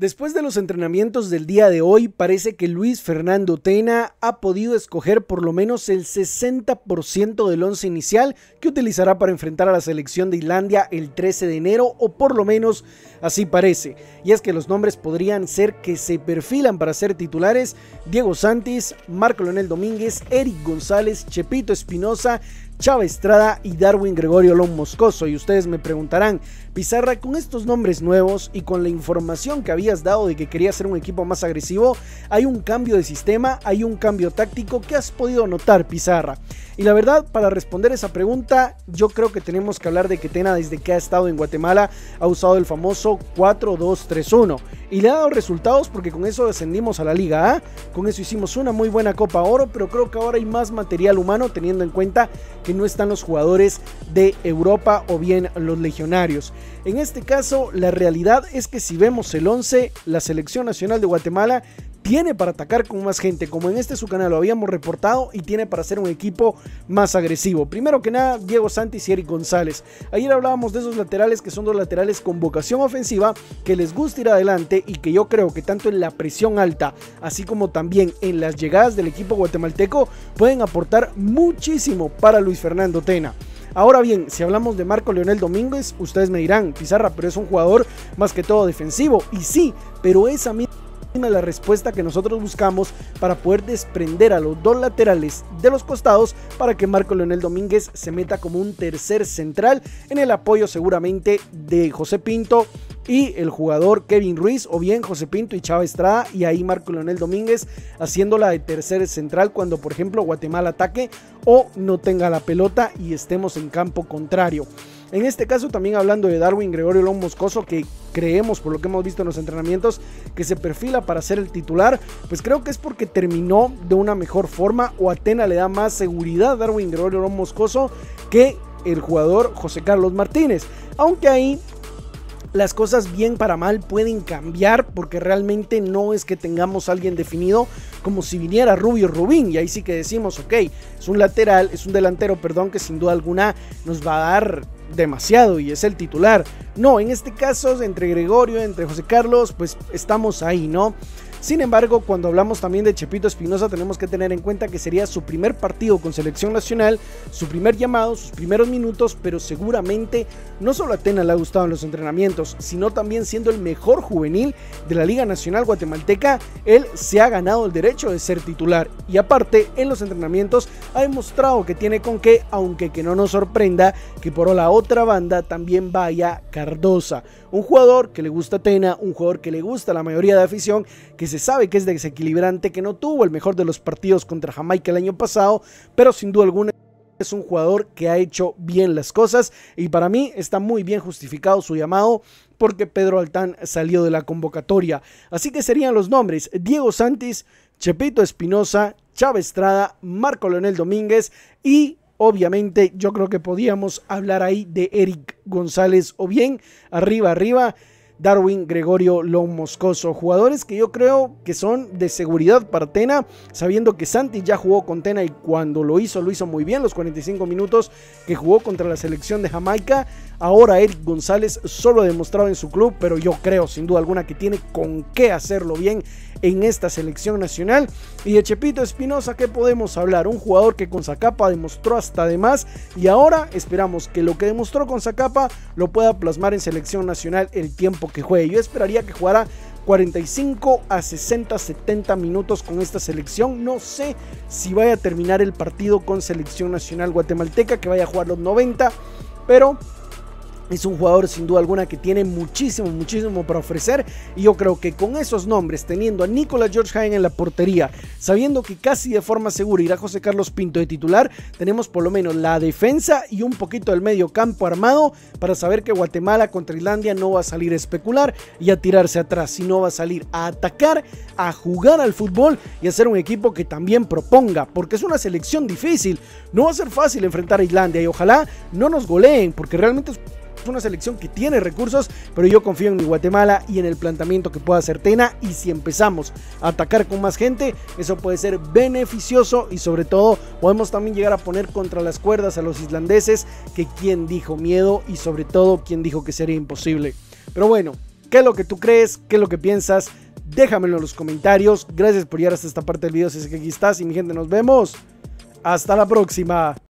Después de los entrenamientos del día de hoy, parece que Luis Fernando Tena ha podido escoger por lo menos el 60% del once inicial que utilizará para enfrentar a la selección de Islandia el 13 de enero, o por lo menos así parece. Y es que los nombres podrían ser que se perfilan para ser titulares Diego Santis, Marco Leonel Domínguez, Eric González, Chepito Espinosa, Chava Estrada y Darwin Gregorio Lom Moscoso. Y ustedes me preguntarán, Pizarra, con estos nombres nuevos y con la información que habías dado de que quería ser un equipo más agresivo, ¿hay un cambio de sistema? ¿Hay un cambio táctico? ¿Qué has podido notar, Pizarra? Y la verdad, para responder esa pregunta, yo creo que tenemos que hablar de que Tena desde que ha estado en Guatemala ha usado el famoso 4-2-3-1 y le ha dado resultados porque con eso descendimos a la Liga A, con eso hicimos una muy buena Copa Oro, pero creo que ahora hay más material humano teniendo en cuenta que no están los jugadores de Europa o bien los legionarios. En este caso, la realidad es que si vemos el 11, la selección nacional de Guatemala tiene para atacar con más gente, como en este su canal lo habíamos reportado, y tiene para ser un equipo más agresivo. Primero que nada, Diego Santis y Eric González. Ayer hablábamos de esos laterales que son dos laterales con vocación ofensiva, que les gusta ir adelante y que yo creo que tanto en la presión alta, así como también en las llegadas del equipo guatemalteco, pueden aportar muchísimo para Luis Fernando Tena. Ahora bien, si hablamos de Marco Leonel Domínguez, ustedes me dirán, Pizarra, pero es un jugador más que todo defensivo. Y sí, pero esa misma la respuesta que nosotros buscamos para poder desprender a los dos laterales de los costados para que Marco Leonel Domínguez se meta como un tercer central en el apoyo seguramente de José Pinto y el jugador Kevin Ruiz o bien José Pinto y Chava Estrada y ahí Marco Leonel Domínguez haciéndola de tercer central cuando por ejemplo Guatemala ataque o no tenga la pelota y estemos en campo contrario. En este caso también hablando de Darwin Gregorio Long Moscoso, que creemos por lo que hemos visto en los entrenamientos que se perfila para ser el titular, pues creo que es porque terminó de una mejor forma o Atena le da más seguridad a Darwin Gregorio Long Moscoso que el jugador José Carlos Martínez. Aunque ahí las cosas bien para mal pueden cambiar porque realmente no es que tengamos a alguien definido como si viniera Rubio Rubín y ahí sí que decimos, ok, es un lateral, es un delantero, perdón, que sin duda alguna nos va a dar demasiado y es el titular. No, en este caso, entre Gregorio, entre José Carlos, pues estamos ahí, ¿no? Sin embargo, cuando hablamos también de Chepito Espinosa, tenemos que tener en cuenta que sería su primer partido con selección nacional, su primer llamado, sus primeros minutos, pero seguramente no solo a Tena le ha gustado en los entrenamientos, sino también siendo el mejor juvenil de la Liga Nacional Guatemalteca, él se ha ganado el derecho de ser titular. Y aparte en los entrenamientos ha demostrado que tiene con qué, aunque que no nos sorprenda que por la otra banda también vaya Cardosa, un jugador que le gusta a Tena, un jugador que le gusta la mayoría de afición, que se sabe que es desequilibrante, que no tuvo el mejor de los partidos contra Jamaica el año pasado, pero sin duda alguna es un jugador que ha hecho bien las cosas y para mí está muy bien justificado su llamado porque Pedro Altán salió de la convocatoria. Así que serían los nombres Diego Santis, Chepito Espinosa, Chávez Estrada, Marco Leonel Domínguez y obviamente yo creo que podíamos hablar ahí de Eric González o bien arriba arriba Darwin Gregorio Long Moscoso. Jugadores que yo creo que son de seguridad para Tena, sabiendo que Santi ya jugó con Tena y cuando lo hizo, lo hizo muy bien, los 45 minutos que jugó contra la selección de Jamaica. Ahora Eric González solo ha demostrado en su club, pero yo creo sin duda alguna que tiene con qué hacerlo bien en esta selección nacional. Y de Chepito Espinosa, ¿qué podemos hablar? Un jugador que con Zacapa demostró hasta de más y ahora esperamos que lo que demostró con Zacapa lo pueda plasmar en selección nacional el tiempo que juegue. Yo esperaría que jugara 45 a 60, 70 minutos con esta selección. No sé si vaya a terminar el partido con selección nacional guatemalteca, que vaya a jugar los 90, pero es un jugador sin duda alguna que tiene muchísimo, muchísimo para ofrecer. Y yo creo que con esos nombres, teniendo a Nicolás George Hain en la portería, sabiendo que casi de forma segura irá José Carlos Pinto de titular, tenemos por lo menos la defensa y un poquito del medio campo armado para saber que Guatemala contra Islandia no va a salir a especular y a tirarse atrás, sino va a salir a atacar, a jugar al fútbol y a ser un equipo que también proponga, porque es una selección difícil. No va a ser fácil enfrentar a Islandia y ojalá no nos goleen, porque realmente es es una selección que tiene recursos, pero yo confío en mi Guatemala y en el planteamiento que pueda hacer Tena. Y si empezamos a atacar con más gente, eso puede ser beneficioso y sobre todo podemos también llegar a poner contra las cuerdas a los islandeses, que quien dijo miedo y sobre todo quien dijo que sería imposible. Pero bueno, ¿Qué es lo que tú crees? ¿Qué es lo que piensas? Déjamelo en los comentarios. Gracias por llegar hasta esta parte del video si es que aquí estás. Y mi gente, nos vemos. Hasta la próxima.